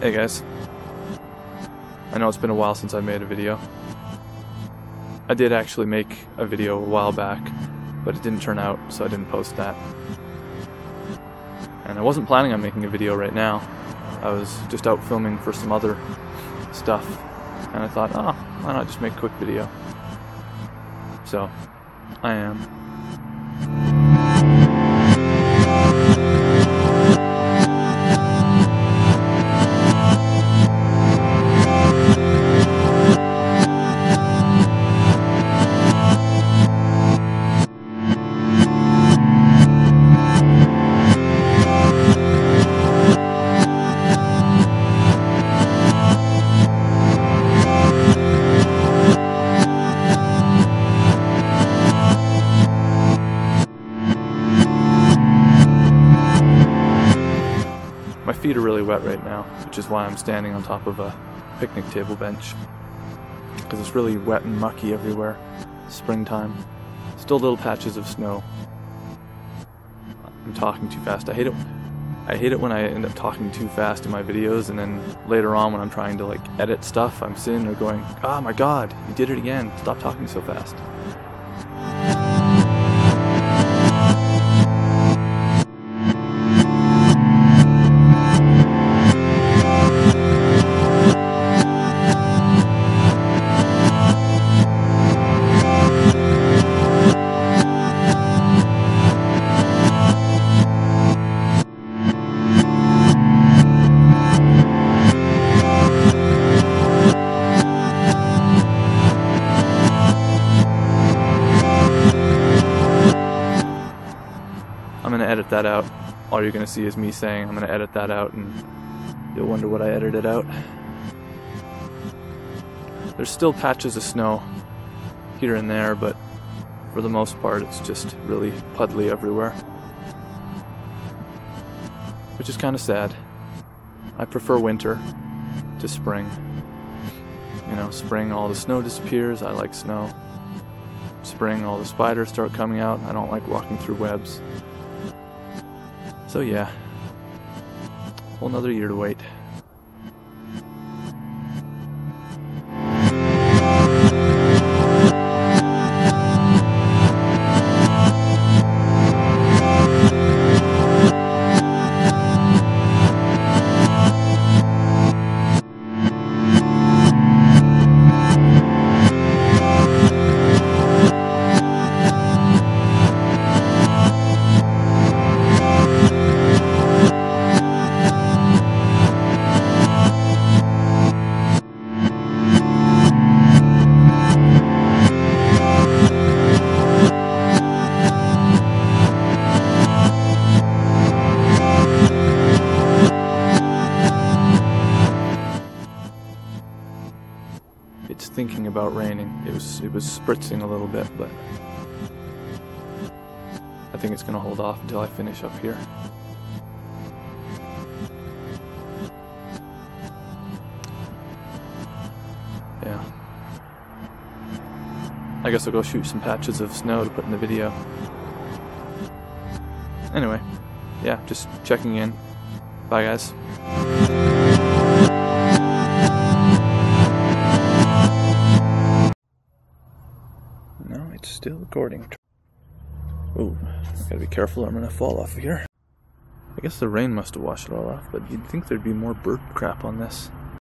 Hey guys. I know it's been a while since I made a video. I did actually make a video a while back, but it didn't turn out, so I didn't post that. And I wasn't planning on making a video right now. I was just out filming for some other stuff, and I thought, oh, why not just make a quick video? So, I am. Feet are really wet right now, which is why I'm standing on top of a picnic table bench. Because it's really wet and mucky everywhere. Springtime. Still little patches of snow. I'm talking too fast. I hate it. I hate it when I end up talking too fast in my videos, and then later on when I'm trying to like edit stuff, I'm sitting there going, "Oh my god, you did it again! Stop talking so fast." Edit that out. All you're gonna see is me saying I'm gonna edit that out, and you'll wonder what I edited out. There's still patches of snow here and there, but for the most part, it's just really puddly everywhere. Which is kind of sad. I prefer winter to spring. You know, spring, all the snow disappears. I like snow. Spring, all the spiders start coming out. I don't like walking through webs. So yeah, whole another year to wait. Thinking about raining. It was it was spritzing a little bit, but I think it's gonna hold off until I finish up here. Yeah. I guess I'll go shoot some patches of snow to put in the video. Anyway, yeah, just checking in. Bye, guys. Recording. Ooh, gotta be careful, I'm gonna fall off of here. I guess the rain must have washed it all off, but you'd think there'd be more bird crap on this.